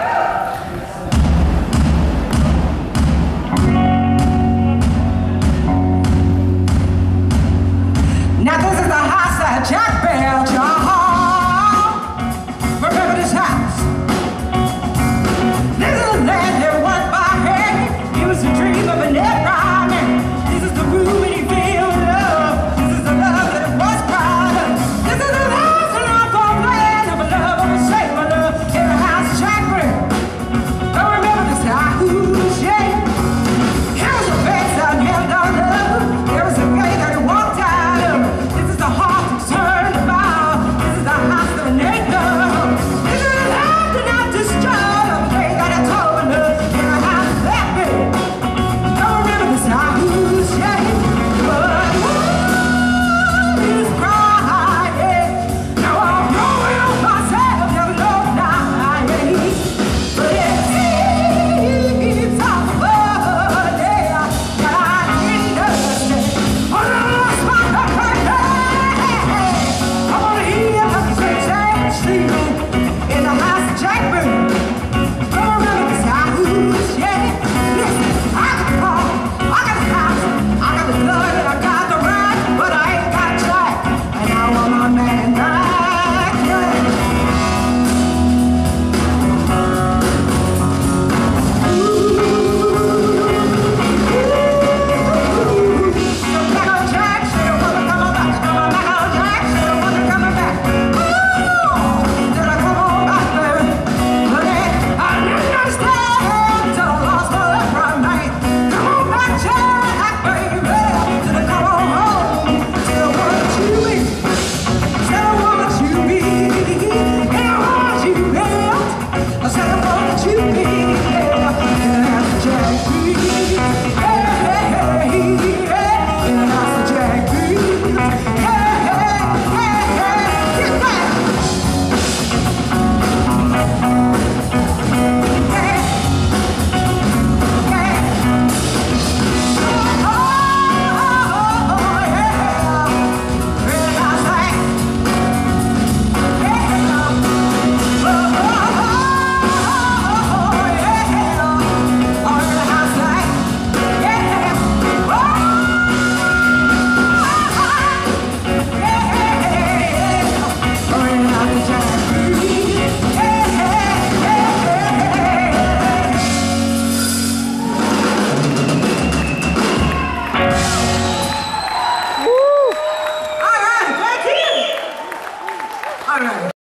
Yeah.